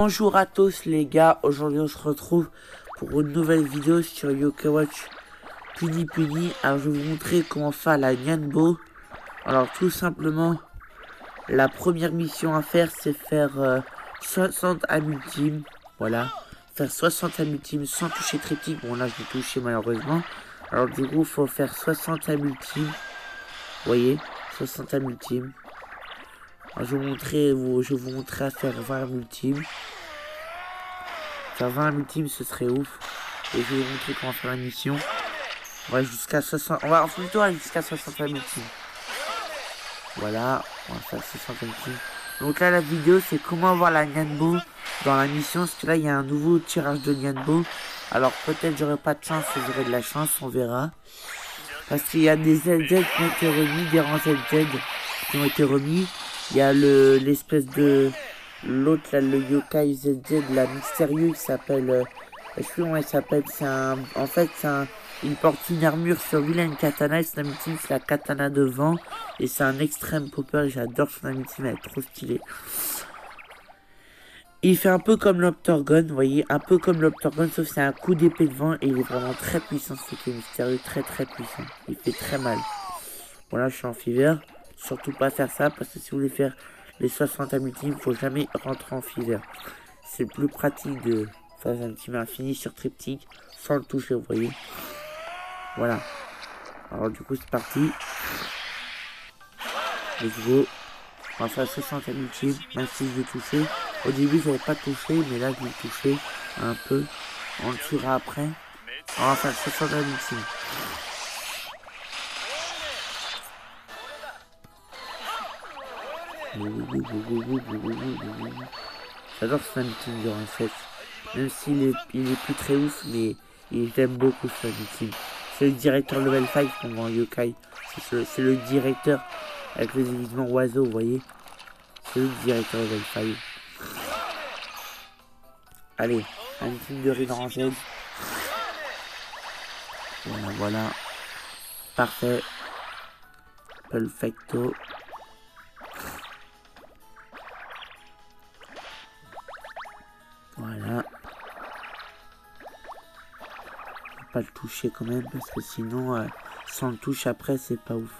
Bonjour à tous les gars, aujourd'hui on se retrouve pour une nouvelle vidéo sur Yoke Watch Puni Puni. Alors je vais vous montrer comment faire la Nyanbo. Alors tout simplement, la première mission à faire c'est faire 60 à ultime. Voilà, faire 60 à sans toucher triptyque. Bon là je vais toucher malheureusement. Alors du coup il faut faire 60 à. Vous voyez, 60 à. Je vais vous montrer, je vous à faire 20 ultime. Faire 20 ultime, ce serait ouf. Et je vais vous montrer comment faire la mission. Ouais, jusqu'à 60. On va plutôt aller jusqu'à 60 ultime. Voilà, on va faire 60 ultime. Donc là, la vidéo, c'est comment avoir la Nyanbo dans la mission. Parce que là, il y a un nouveau tirage de Nyanbo. Alors peut-être j'aurai pas de chance, j'aurai de la chance, on verra. Parce qu'il y a des ZZ qui ont été remis, des rangs ZZ qui ont été remis. Il y a le l'espèce de L'autre, là, le yokai ZZ, la mystérieux, qui s'appelle... Euh, je sais comment il s'appelle. C'est un... En fait, c'est un... Il porte une armure sur lui, une katana, et son amitim, c'est la katana de vent. Et c'est un extrême popper, j'adore son elle est trop stylée. Il fait un peu comme l'Optorgon, vous voyez, un peu comme l'Optorgon, sauf c'est un coup d'épée de vent, et il est vraiment très puissant, c'est mystérieux, très très puissant. Il fait très mal. Voilà, je suis en fever. Surtout pas faire ça, parce que si vous voulez faire les 60 il faut jamais rentrer en fever. C'est plus pratique de faire un petit infini sur triptyque sans le toucher, vous voyez. Voilà. Alors du coup c'est parti. Let's go. On va faire 60 ultime, même si je vais toucher. Au début j'avais pas touché, mais là je vais toucher un peu. On le tuera après. On va faire 60 ultime. J'adore ce meeting en fait. Même s'il est, il est plus très ouf, mais j'aime beaucoup ce meeting. C'est le directeur level 5 qu'on voit yokai. C'est le, directeur avec les évitements oiseaux, vous voyez. C'est le directeur level 5. Allez, un meeting de Rin Rangel. Voilà, voilà. Parfait. Perfecto. Pas le toucher quand même parce que sinon euh, sans le touche après c'est pas ouf.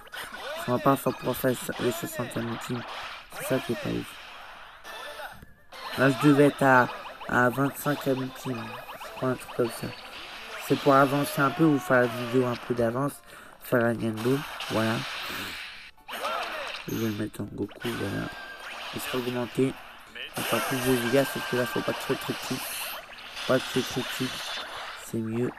On va pas pouvoir faire les 60 ultime. C'est ça qui est pas ouf. Là je devais être à, à 25 ultime. Je crois un truc comme ça. C'est pour avancer un peu ou faire la vidéo un peu d'avance. Faire la Nendo. Voilà. Je vais le mettre en Goku. Voilà. Il sera augmenté. Enfin, plus de dégâts, c'est que là, faut pas trop petit. Pas trop petit. C'est mieux.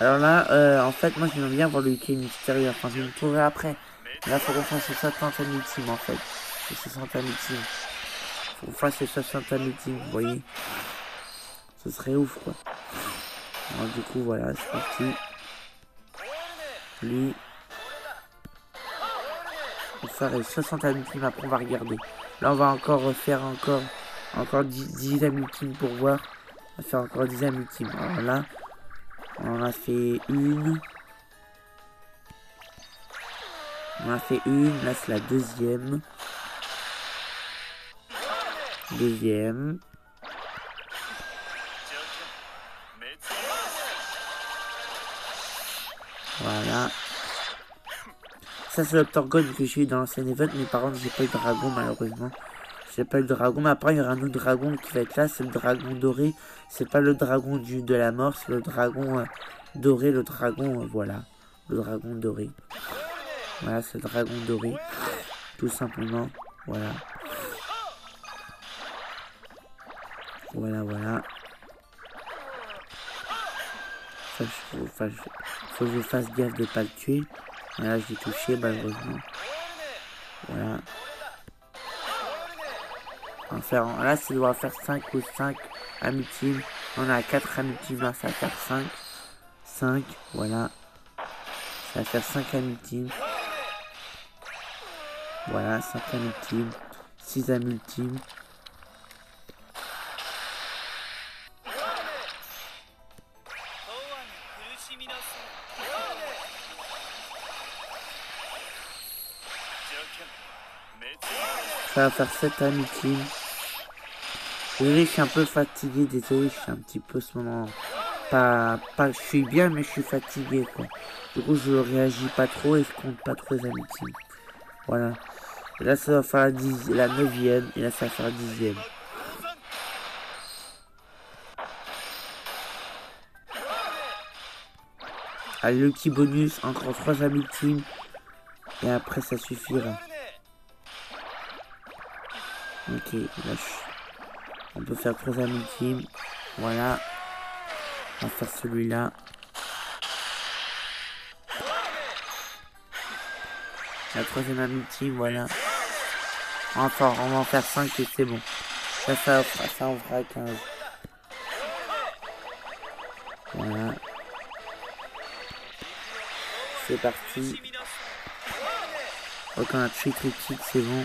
Alors là, euh, en fait, moi, j'aime bien voir le week mystérieux. Enfin, je vais me trouver après. Là, faut qu'on fasse 60 ultime, en fait. C'est 60 ultime. Faut qu'on fasse 60 ultime, vous voyez. Ce serait ouf, quoi. Alors, du coup, voilà, c'est parti. Lui, on ferait 60 ultime après on va regarder. Là on va encore refaire encore encore 10, 10 ultime pour voir. On va faire encore 10 ultime. Alors là, on a fait une. On a fait une, là c'est la deuxième. Deuxième. Voilà. Ça, c'est l'Octorgon que j'ai eu dans l'ancien event, mais par contre, j'ai pas eu dragon, malheureusement. J'ai pas de dragon, mais après, il y aura un autre dragon qui va être là, c'est le dragon doré. C'est pas le dragon du, de la mort, c'est le dragon euh, doré, le dragon, euh, voilà. Le dragon doré. Voilà, c'est le dragon doré. Tout simplement, voilà. Voilà, voilà. Faut, faut, faut que je fasse gaffe de pas le tuer. Là, j'ai touché malheureusement. Voilà. On va faire, là, ça doit faire 5 ou 5 amitimes. On a 4 amitimes, là, ça va faire 5. 5, voilà. Ça va faire 5 amitimes. Voilà, 5 amitimes. 6 amitimes. Ça va faire 7 amis team. Désolé, je suis un peu fatigué. Désolé, je suis un petit peu ce moment. Pas, pas, je suis bien, mais je suis fatigué, quoi. Du coup, je réagis pas trop et je compte pas trop les amis team. Voilà. Et là, ça va faire la, 10, la 9ème. Et là, ça va faire la 10ème. Allez, le petit bonus, encore 3 amis team. Et après, ça suffira. Ok, là, on peut faire 3 amis team. Voilà. On va faire celui-là. La troisième ami team, voilà. Enfin, on va en faire 5 et c'est bon. Ça, ça, ça en fera 15. Voilà. C'est parti. Ok, on a c'est bon.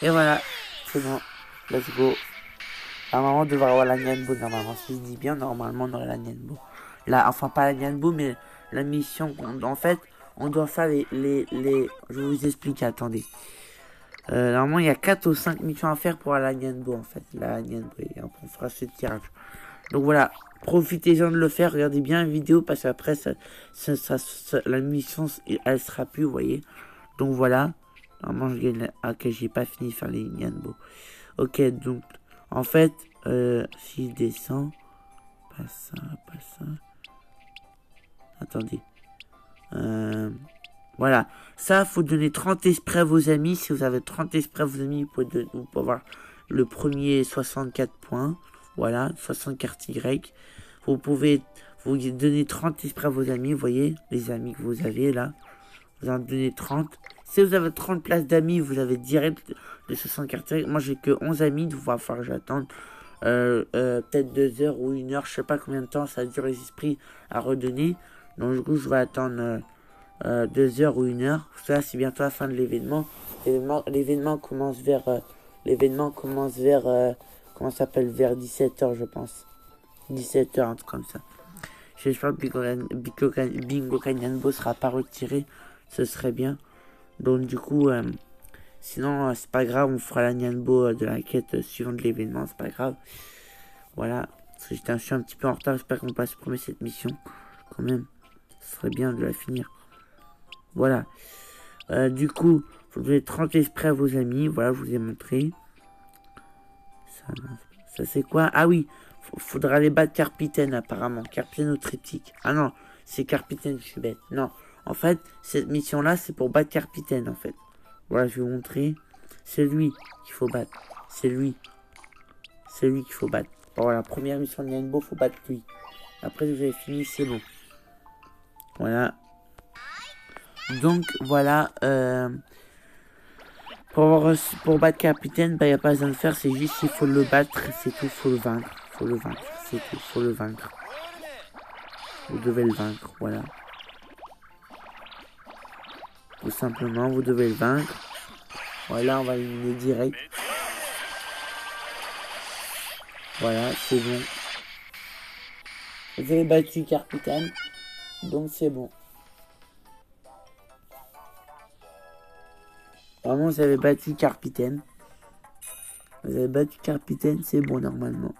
Et voilà, c'est bon. Let's go. Normalement, on devrait avoir la Nyanbo, normalement. Si je dis bien, normalement, on aurait la Nyanbo. Là, enfin, pas la Nyanbo, mais la mission. En fait, on doit faire les... les, les... Je vous expliquer, attendez. Euh, normalement, il y a 4 ou 5 missions à faire pour la Nyanbo, en fait. La Nyanbo, et on fera ce tirage. Donc voilà, profitez-en de le faire, regardez bien la vidéo parce qu'après ça, ça, ça, la mission elle sera plus, vous voyez. Donc voilà, normalement je gagne, ok j'ai pas fini de faire les Nyanbo. Ok donc en fait, euh, si je descends, pas ça, pas ça. Attendez. Euh, voilà, ça faut donner 30 esprits à vos amis. Si vous avez 30 esprits à vos amis, vous pouvez, vous pouvez avoir le premier 64 points. Voilà, 60 cartes Y. Vous pouvez vous donner 30 esprits à vos amis, vous voyez, les amis que vous avez là. Vous en donnez 30. Si vous avez 30 places d'amis, vous avez direct les 60 cartes. Moi, j'ai que 11 amis, donc il va falloir que j'attende euh, euh, peut-être 2 heures ou 1 heure. Je sais pas combien de temps ça dure les esprits à redonner. Donc, du coup, je vais attendre 2 euh, heures ou 1 heure. Ça, c'est bientôt la fin de l'événement. L'événement commence vers... comment s'appelle? Vers 17h je pense 17h un truc comme ça j'espère que Bingo Kanyanbo sera pas retiré ce serait bien donc du coup euh, sinon euh, c'est pas grave on fera la Nyanbo euh, de la quête suivante de l'événement c'est pas grave. Voilà j'étais un, un petit peu en retard j'espère qu'on peut supprimer cette mission. Quand même ce serait bien de la finir. Voilà. Du coup vous devez 30 esprits à vos amis voilà je vous ai montré. Ça, c'est quoi? Ah oui, faudra aller battre Carpitaine apparemment. Carpitaine au triptyque. Ah non, c'est Carpitaine, je suis bête. Non, en fait, cette mission-là, c'est pour battre Carpitaine en fait. Voilà, je vais vous montrer. C'est lui qu'il faut battre. C'est lui. C'est lui qu'il faut battre. Voilà, première mission de il faut battre lui. Après, vous avez fini, c'est bon. Voilà. Donc, voilà. Euh, pour, battre capitaine, bah, y a pas besoin de faire, c'est juste il faut le battre, c'est tout, faut le vaincre. Faut le vaincre, c'est tout, faut le vaincre. Vous devez le vaincre, voilà. Tout simplement, vous devez le vaincre. Voilà, on va éliminer direct. Voilà, c'est bon. Vous avez battu capitaine, donc c'est bon. Vraiment, vous avez battu Carpitaine. Vous avez battu Carpitaine, c'est bon normalement.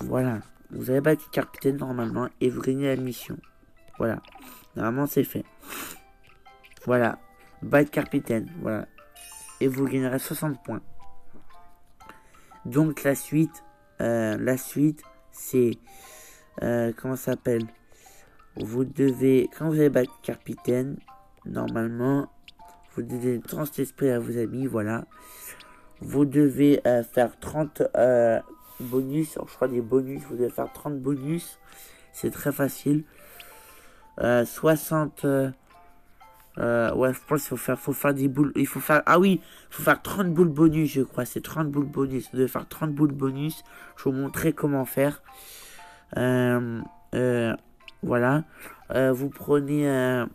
Voilà. Vous avez battu Carpitaine normalement et vous gagnez la mission. Voilà. Normalement, c'est fait. Voilà. Battre Carpitaine. Voilà. Et vous gagnerez 60 points. Donc, la suite. Euh, la suite, c'est... Euh, comment ça s'appelle? Vous devez... Quand vous avez battu Carpitaine, normalement, vous devez 30 esprits à vos amis, voilà. Vous devez euh, faire 30 euh, bonus, je crois des bonus, vous devez faire 30 bonus, c'est très facile. 60, euh, ouais, je pense qu'il faut faire, faut faire des boules, il faut faire, ah oui, il faut faire 30 boules bonus, je crois, c'est 30 boules bonus, vous devez faire 30 boules bonus, je vais vous montrer comment faire. voilà, vous prenez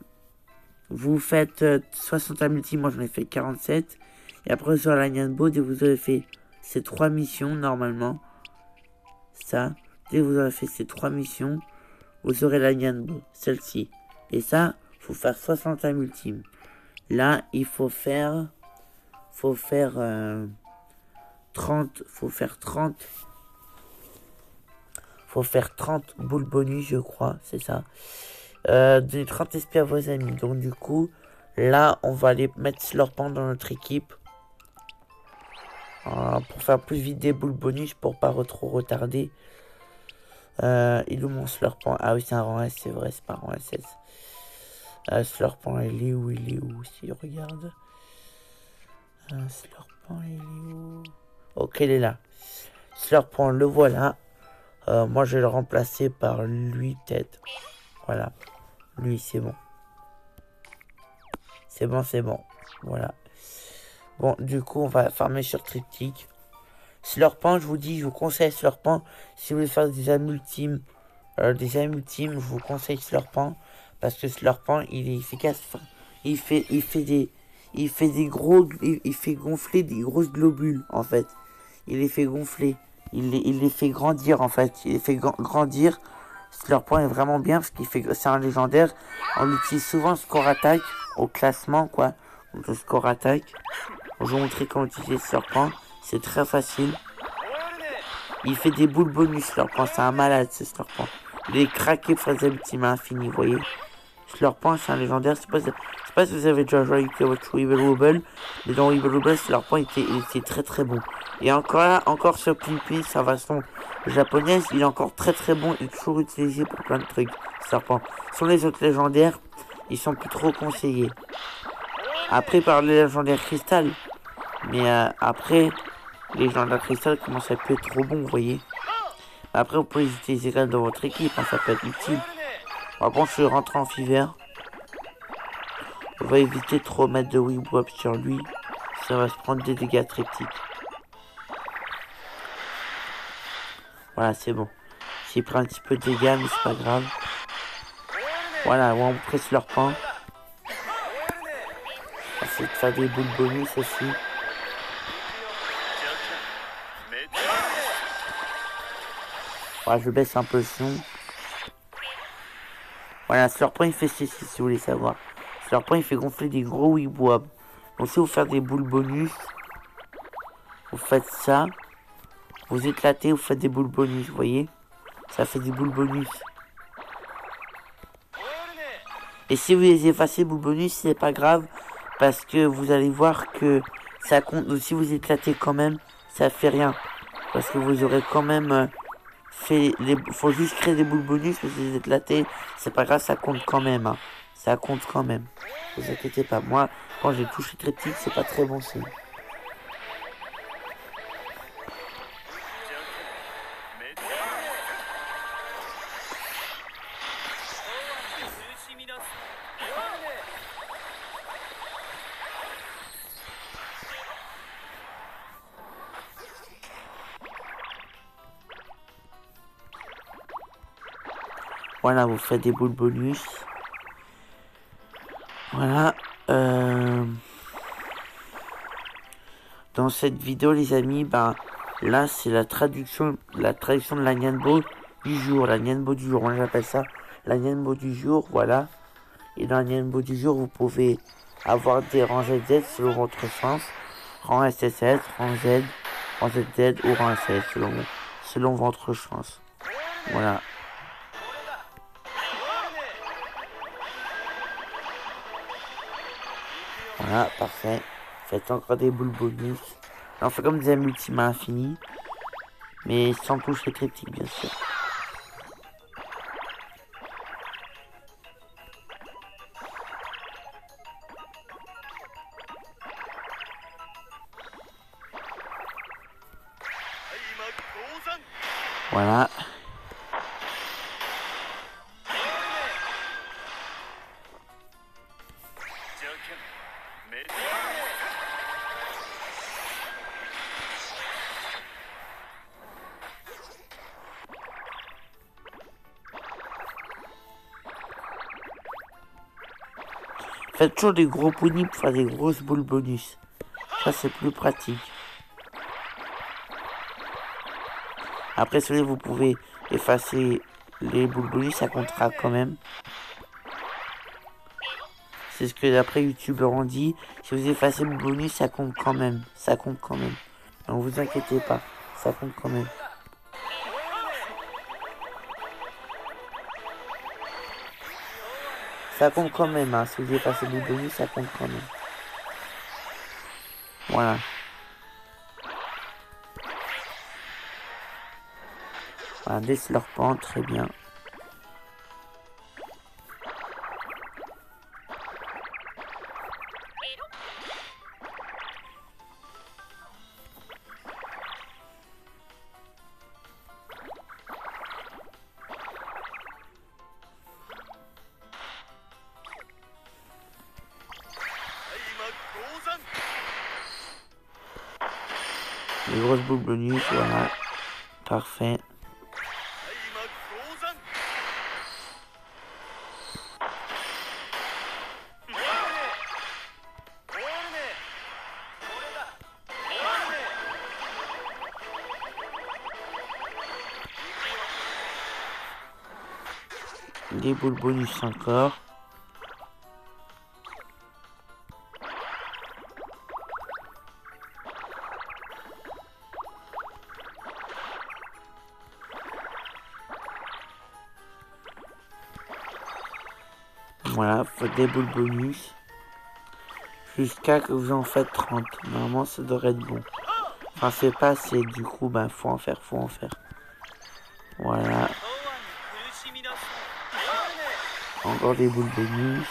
vous faites 60 multi, moi j'en ai fait 47. Et après sur la que vous avez fait ces trois missions normalement, ça, dès que vous avez fait ces trois missions, vous aurez la Nyanbo, celle-ci. Et ça, il faut faire 61 ultimes. Là, il faut faire, faut faire 30, faut faire 30, faut faire 30 boules bonus, je crois, c'est ça. Euh, 30 SP à vos amis. Donc du coup, là, on va aller mettre Slurpant dans notre équipe. Euh, pour faire plus vite des boules bonus pour pas trop retarder. Il est où mon Slurpant Ah oui, c'est un rang S, c'est vrai, c'est pas un rang SS. Euh, Slurpant, il est où Il est où Si regarde. Euh, Slurpant, il est où? Ok, il est là. Slurpant, le voilà. Euh, moi, je vais le remplacer par lui, tête. Voilà. Lui, c'est bon. C'est bon, c'est bon. Voilà. Bon, du coup, on va farmer sur triptyque. Slurpant, je vous dis, je vous conseille Slurpant. Si vous voulez faire des amis ultimes, euh, des amis ultimes, je vous conseille Slurpant. Parce que Slurpant, il est efficace. il fait, il fait des, il fait des gros, il, fait gonfler des grosses globules, en fait. Il les fait gonfler. Il les, il les fait grandir, en fait. Il les fait grandir point est vraiment bien parce qu'il fait c'est un légendaire. On l'utilise souvent score attaque au classement quoi. Le score attaque. Je vais vous montrer comment utiliser serpent. C'est très facile. Il fait des boules bonus point C'est un malade ce serpent. Il est craqué pour les ultimes infini, vous voyez. Slurpant, c'est un légendaire. Je sais, pas, sais pas si vous avez déjà joué avec votre Weevil Wobble. Mais dans Weevil Wobble, Slurpant était, était très très bon. Et encore là, encore sur Pimpy, sa façon japonaise, il est encore très très bon. Il est toujours utilisé pour plein de trucs. Serpent. Sur les autres légendaires, ils sont plus trop conseillés. Après, par les légendaires cristal. Mais euh, après, les légendaires cristal commencent à être trop bon, vous voyez. Après, vous pouvez les utiliser dans votre équipe, hein, ça peut être utile. Bon, je vais rentrer en fever. On va éviter de trop mettre de Weebweb sur lui. Ça va se prendre des dégâts triptyques. Voilà, c'est bon. J'ai pris un petit peu de dégâts, mais c'est pas grave. Voilà, on presse leur pain. C'est de faire des boules bonus aussi. Voilà, je baisse un peu le son. Voilà, point il fait ceci si vous voulez savoir. point il fait gonfler des gros Weebwab. Donc si vous faites des boules bonus, vous faites ça. Vous éclatez, vous faites des boules bonus, vous voyez? Ça fait des boules bonus. Et si vous les effacez, boules bonus, c'est pas grave. Parce que vous allez voir que ça compte. Si vous éclatez quand même, ça fait rien. Parce que vous aurez quand même euh, fait les... Faut juste créer des boules bonus, mais si vous éclatez, c'est pas grave, ça compte quand même. Hein. Ça compte quand même. Ne vous inquiétez pas. Moi, quand j'ai touché critique, c'est pas très bon signe. Voilà, vous faites des boules bonus. Voilà. Euh, dans cette vidéo, les amis, ben là, c'est la traduction, la traduction de la Nyanbo du jour. La Nyanbo du jour, on j'appelle ça la Nyanbo du jour, voilà. Et dans la Nyanbo du jour, vous pouvez avoir des rangs ZZ selon votre sens. Rang SSS, rang Z, rang ZZ ou rang SS selon, selon votre chance. Voilà. Parfait. Faites encore des boules bonus. on fait comme des ultimes infinis. Mais sans toucher critique, bien sûr. Voilà. Faites toujours des gros ponis pour faire des grosses boules bonus. Ça, c'est plus pratique. Après, si vous pouvez effacer les boules bonus, ça comptera quand même. C'est ce que d'après youtubeurs ont dit. Si vous effacez le bonus, ça compte quand même. Ça compte quand même. Donc vous inquiétez pas, ça compte quand même. Ça compte quand même, hein. si vous effacez le bonus, ça compte quand même. Voilà. Voilà, des slurpants, très bien. Des boules bonus encore. Voilà, faut des boules bonus. Jusqu'à que vous en faites 30. Normalement, ça devrait être bon. Enfin, c'est pas assez. Du coup, ben, faut en faire, faut en faire. Des boules bonus.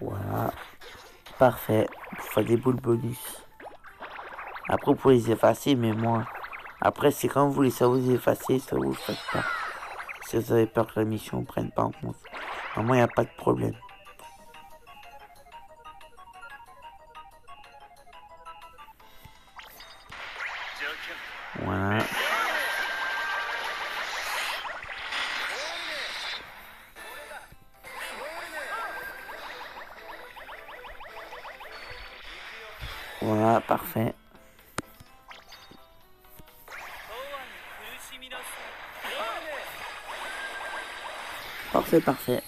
Voilà. Parfait. Vous faites des boules bonus. Après, vous pouvez les effacer, mais moi... Après, c'est quand vous voulez ça vous effacer, ça vous faites pas. Si vous avez peur que la mission ne prenne pas en compte. Normalement, il n'y a pas de problème. Voilà. Voilà, parfait. Parfait, parfait.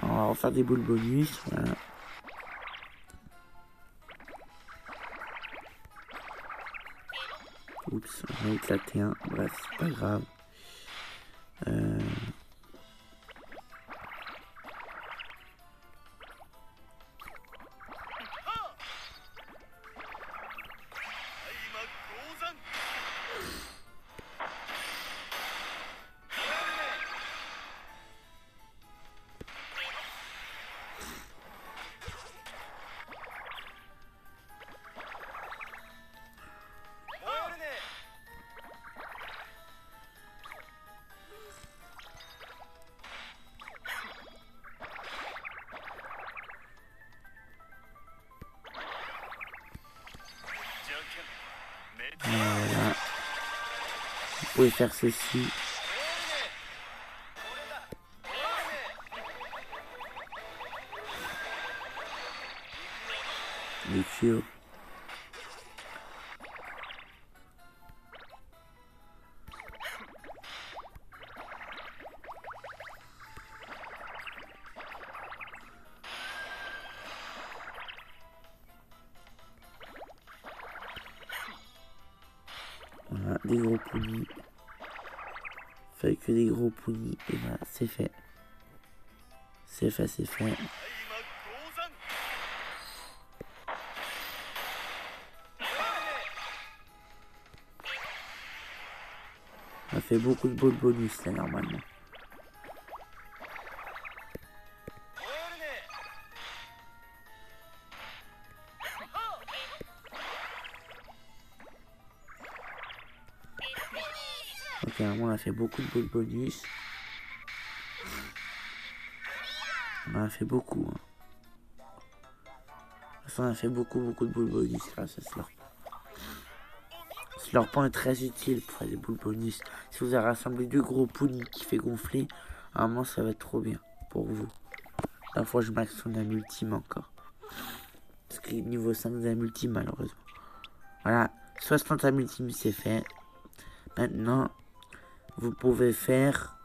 On va refaire des boules bonus. Voilà. Oups, on a éclaté un. Bref, c'est pas grave. Euh... pouvez faire ceci. Beaucoup de bonus là normalement. Ok, on a fait beaucoup de bonus. On a fait beaucoup. Hein. On a fait beaucoup, beaucoup de bonus grâce à Slurp. Slurpant est très utile pour faire des boules bonus. Si vous avez rassemblé deux gros poulies qui fait gonfler, Normalement, ça va être trop bien pour vous. La fois, je max sur la multime encore. Parce que niveau 5 de la multime, malheureusement. Voilà, 60 à multime, c'est fait. Maintenant, vous pouvez faire...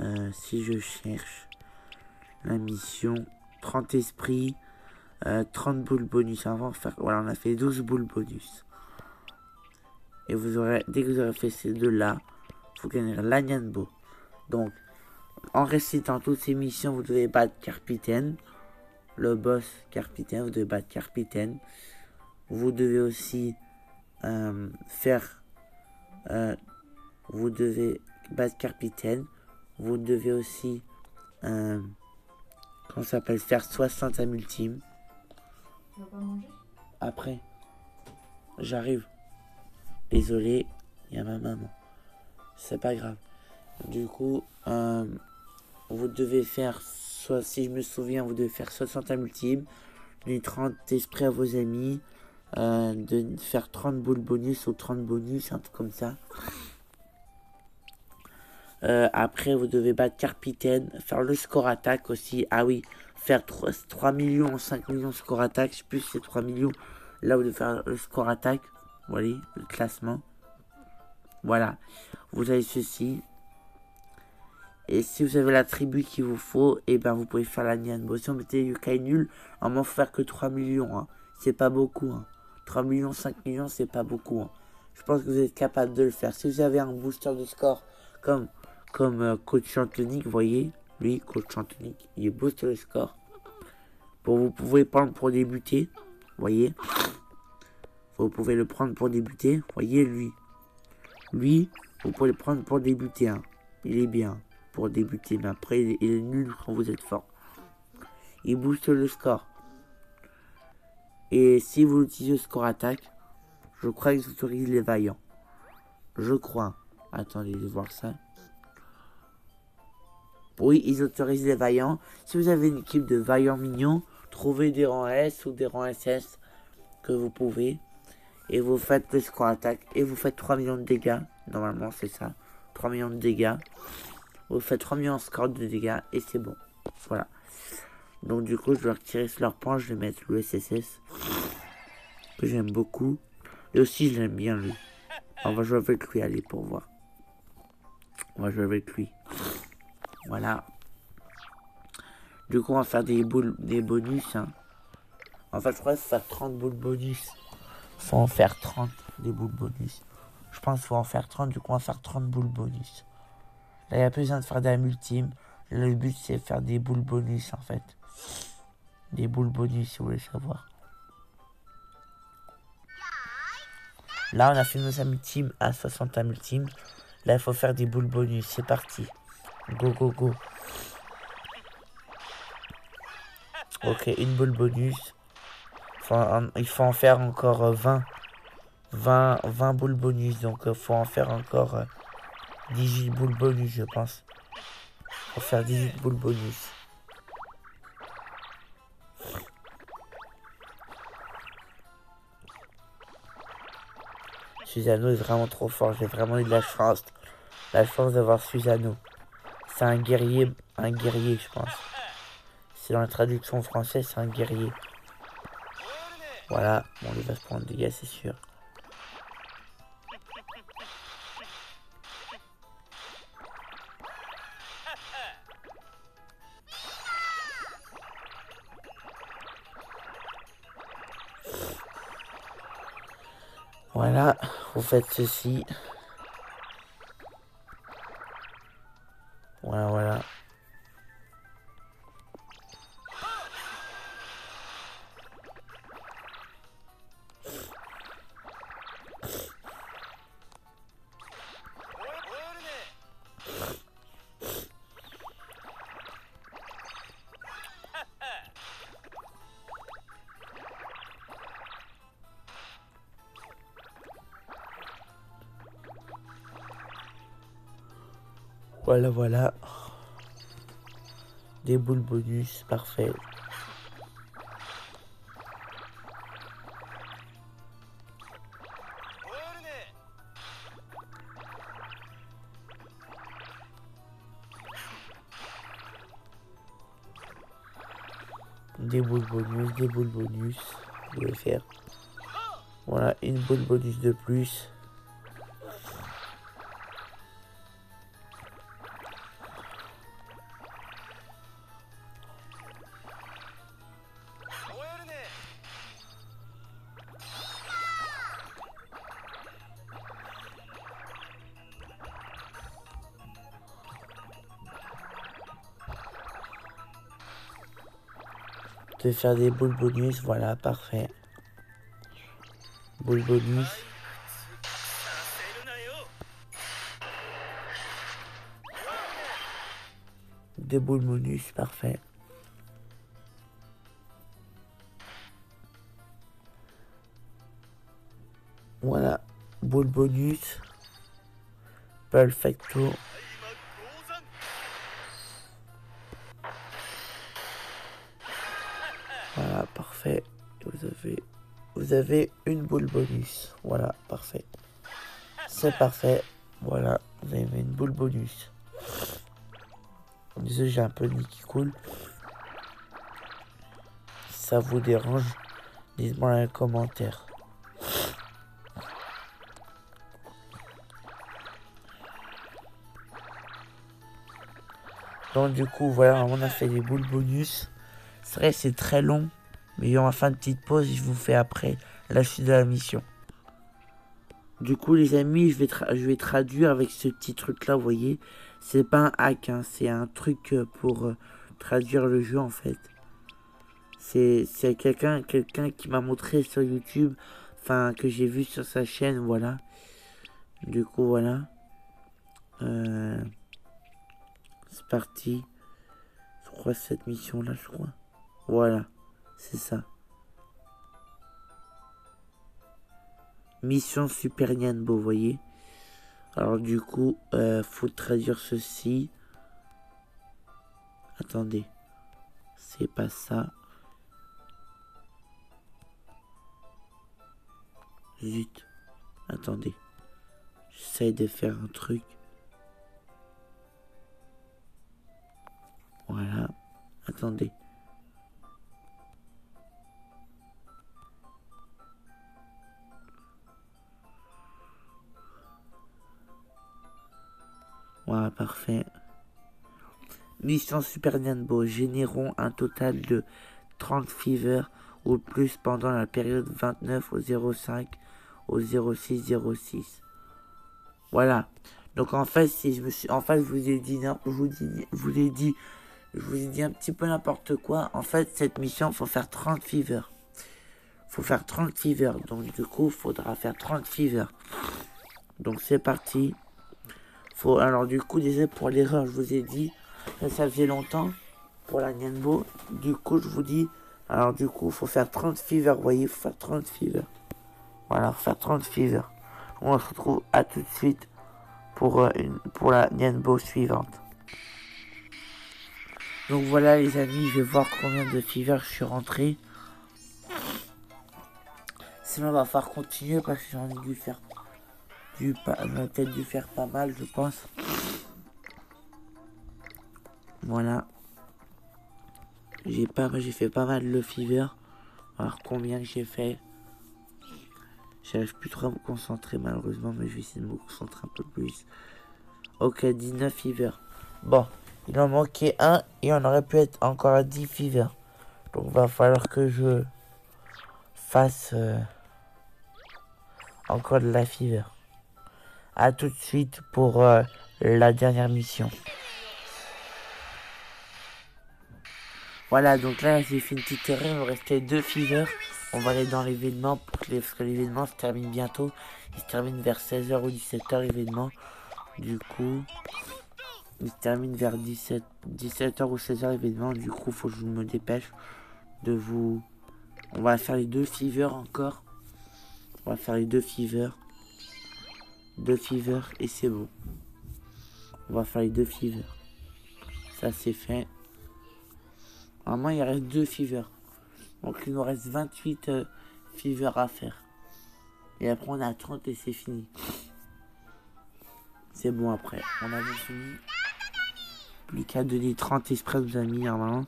Euh, si je cherche la mission, 30 esprits, 30 euh, boules bonus. Avant, voilà, on a fait 12 boules bonus. Et vous aurez, dès que vous aurez fait ces deux-là, vous gagnerez l'Agnanbo. Donc, en récitant toutes ces missions, vous devez battre Carpitaine. Le boss Carpitaine, vous devez battre Carpitaine. Vous devez aussi euh, faire... Euh, vous devez battre Carpitaine. Vous devez aussi... Euh, comment ça s'appelle Faire 60 âmes ultimes. Tu vas pas manger? Après. J'arrive. Désolé, il y a ma maman. C'est pas grave. Du coup, euh, vous devez faire, soit si je me souviens, vous devez faire 60 âmes ultimes, donner 30 esprits à vos amis, euh, de faire 30 boules bonus ou 30 bonus, un truc comme ça. Euh, après, vous devez battre Carpitaine, faire le score attaque aussi. Ah oui, faire 3, 3 millions, 5 millions score attaque. Je sais plus c'est 3 millions. Là, vous devez faire le score attaque. Voilà, le classement. Voilà. Vous avez ceci. Et si vous avez la tribu qu'il vous faut, et eh ben vous pouvez faire la Nian. Bon, si on mettait Yukai nul, on va faire que 3 millions. Hein. C'est pas beaucoup. Hein. 3 millions, 5 millions, c'est pas beaucoup. Hein. Je pense que vous êtes capable de le faire. Si vous avez un booster de score comme, comme euh, coach Antonic, vous voyez, lui, coach Antonic, il booste le score. Bon, vous pouvez prendre pour débuter, vous voyez. Vous pouvez le prendre pour débuter. Voyez lui. Lui, vous pouvez le prendre pour débuter. Hein. Il est bien pour débuter. Mais après, il est, nul quand vous êtes fort. Il booste le score. Et si vous utilisez le score attaque, je crois qu'ils autorisent les vaillants. Je crois. Attendez de voir ça. Oui, ils autorisent les vaillants. Si vous avez une équipe de vaillants mignons, trouvez des rangs S ou des rangs SS que vous pouvez et vous faites le score attaque et vous faites 3 millions de dégâts. Normalement, c'est ça. 3 millions de dégâts. Vous faites 3 millions de score de dégâts et c'est bon. Voilà. Donc, du coup, je vais retirer sur leur point. Je vais mettre le SSS que j'aime beaucoup. Et aussi, je l'aime bien lui. On va jouer avec lui, allez, pour voir. On va jouer avec lui. Voilà. Du coup, on va faire des boules, des bonus. Hein. En fait, je crois que ça 30 boules bonus faut en faire 30 des boules bonus. Je pense qu'il faut en faire 30, du coup on va faire 30 boules bonus. Là, il n'y a plus besoin de faire des ultime. Le but, c'est faire des boules bonus, en fait. Des boules bonus, si vous voulez savoir. Là, on a fait nos ultimes à 60 ultimes. Là, il faut faire des boules bonus. C'est parti. Go, go, go. Ok, une boule bonus il faut en faire encore 20. 20, 20 boules bonus. Donc, il faut en faire encore 18 euh, boules bonus, je pense. Pour faire 18 boules bonus. Susano est vraiment trop fort. J'ai vraiment eu de la chance. La chance d'avoir Susano. C'est un guerrier. Un guerrier, je pense. C'est dans la traduction française, c'est un guerrier. Voilà, bon, il va se prendre des dégâts, c'est sûr. Voilà, vous faites ceci. Voilà, voilà. Des boules bonus, parfait. Des boules bonus, des boules bonus. Je vais faire. Voilà, une boule bonus de plus. Faire des boules bonus, voilà, parfait. Boule bonus. Des boules bonus, parfait. Voilà, boule bonus. Perfecto. Vous avez une boule bonus. Voilà, parfait. C'est parfait. Voilà, vous avez une boule bonus. Désolé, j'ai un peu de nez qui coule. Ça vous dérange, dites-moi dans les commentaires. Donc du coup, voilà, on a fait des boules bonus. C'est vrai, c'est très long. Mais on va faire une petite pause et je vous fais après la suite de la mission. Du coup, les amis, je vais, je vais traduire avec ce petit truc-là, vous voyez. C'est pas un hack, hein, c'est un truc euh, pour euh, traduire le jeu, en fait. C'est quelqu'un qui m'a montré sur YouTube, enfin, que j'ai vu sur sa chaîne, voilà. Du coup, voilà. Euh, c'est parti. Je crois cette mission-là, je crois. Voilà, c'est ça. Mission Super Nyanbo, vous voyez. Alors du coup, euh, faut traduire ceci. Attendez, c'est pas ça. Zut, attendez. J'essaie de faire un truc. Voilà, attendez. Voilà, parfait. Mission Super Nyanbo générons un total de 30 fever ou plus pendant la période 29 au 05 au 06 06. Voilà. Donc en fait, si je me suis, en fait, vous ai dit, non, je vous, dis, vous ai dit, je vous ai dit un petit peu n'importe quoi. En fait, cette mission, faut faire 30 fever. Faut faire 30 fever. Donc du coup, faudra faire 30 fever. Donc c'est parti alors du coup, déjà pour l'erreur, je vous ai dit, ça faisait longtemps pour la Nianbo. Du coup, je vous dis, alors du coup, faut faire 30 fever, voyez, faut faire 30 fever. Voilà, faut faire 30 fever. On se retrouve à tout de suite pour, euh, une, pour la Nianbo suivante. Donc voilà les amis, je vais voir combien de fever je suis rentré. Sinon on va falloir continuer parce que j'en ai dû faire dû, peut-être dû faire pas mal, je pense. Voilà. J'ai pas, j'ai fait pas mal le fever. Alors combien j'ai fait? J'arrive plus trop à me concentrer malheureusement, mais je vais essayer de me concentrer un peu plus. Ok, 19 fever. Bon, il en manquait un et on aurait pu être encore à 10 fever. Donc va falloir que je fasse euh, encore de la fever. A tout de suite pour euh, la dernière mission. Voilà, donc là j'ai fait une petite erreur, il me restait deux fevers. On va aller dans l'événement parce que l'événement se termine bientôt. Il se termine vers 16h ou 17h l'événement. Du coup, il se termine vers 17, 17h ou 16h l'événement. Du coup, faut que je me dépêche de vous... On va faire les deux fevers encore. On va faire les deux fevers deux fever et c'est bon. On va faire les deux fever. Ça c'est fait. Normalement il reste deux fever. Donc il nous reste 28 euh, fever à faire. Et après on a 30 et c'est fini. C'est bon après. On a fini. Plus qu'à donner 30 express vous amis normalement.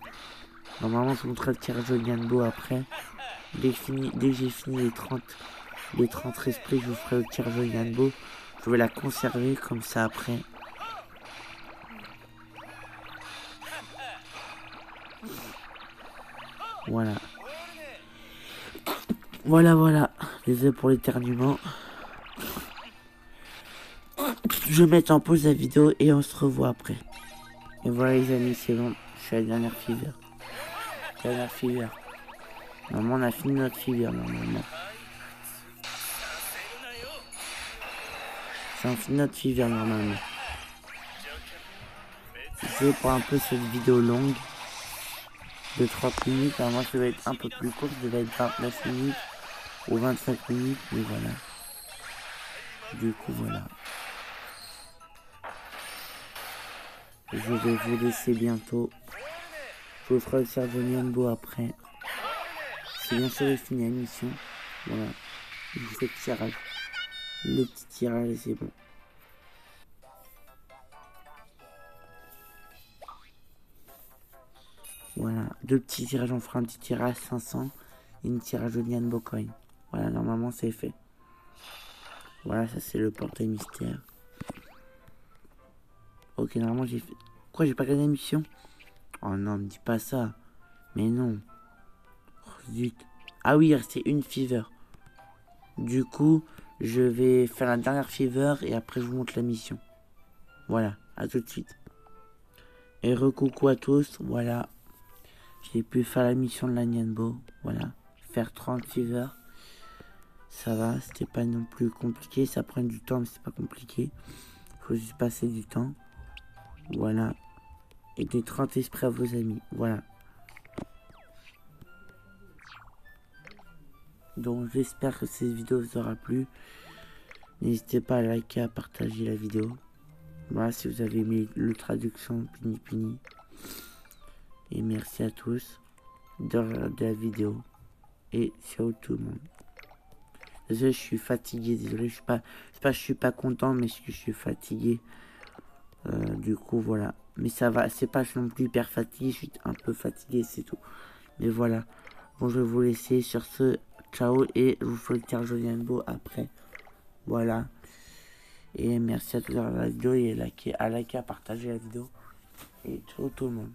Normalement, je vous montrerai le tirage au Ganbo après. Dès que, j'ai fini les 30, les 30 esprits, je vous ferai le tirage au Ganbo. Je vais la conserver comme ça après. Voilà. Voilà, voilà. Désolé pour l'éternuement. Je vais mettre en pause la vidéo et on se revoit après. Et voilà les amis, c'est bon. Je suis à la dernière fever. Dernière fever. Normalement, on a fini notre fever, normalement. C'est un fini notre fever, normalement. C'est pour un peu cette vidéo longue de 30 minutes. Normalement, ça va être un peu plus court. Ça va être 29 minutes ou 25 minutes. Mais voilà. Du coup, voilà. Je vais vous laisser bientôt. Je vous ferai le cerveau beau après. C'est bien sûr fini la mission. Voilà. Je vous fais tirage. Le petit tirage c'est bon. Voilà. Deux petits tirages. On fera un petit tirage 500 et une tirage de Nian Bocoin. Voilà. Normalement, c'est fait. Voilà, ça c'est le portail mystère. Ok, normalement j'ai fait... Quoi, j'ai pas gagné la mission? Oh non, me dis pas ça. Mais non. Oh, zut. Ah oui, il restait une fever. Du coup, je vais faire la dernière fever et après je vous montre la mission. Voilà, à tout de suite. Et recoucou à tous, voilà. J'ai pu faire la mission de la Nianbo, voilà. Faire 30 fever. Ça va, c'était pas non plus compliqué. Ça prend du temps, mais c'est pas compliqué. Faut juste passer du temps. Voilà. Et des 30 esprits à vos amis. Voilà. Donc j'espère que cette vidéo vous aura plu. N'hésitez pas à liker, à partager la vidéo. Voilà si vous avez aimé le traduction Pini Pini. Et merci à tous de regarder la vidéo. Et ciao tout le monde. Désolé, je suis fatigué. Désolé, je suis pas, je suis pas content, mais je suis fatigué. Euh, du coup, voilà. Mais ça va, c'est pas non plus hyper fatigué, je suis un peu fatigué, c'est tout. Mais voilà. Bon, je vais vous laisser sur ce. Ciao et je vous fais le tirage beau après. Voilà. Et merci à tous de la vidéo et à liker, à liker, à partager la vidéo. Et ciao tout le monde.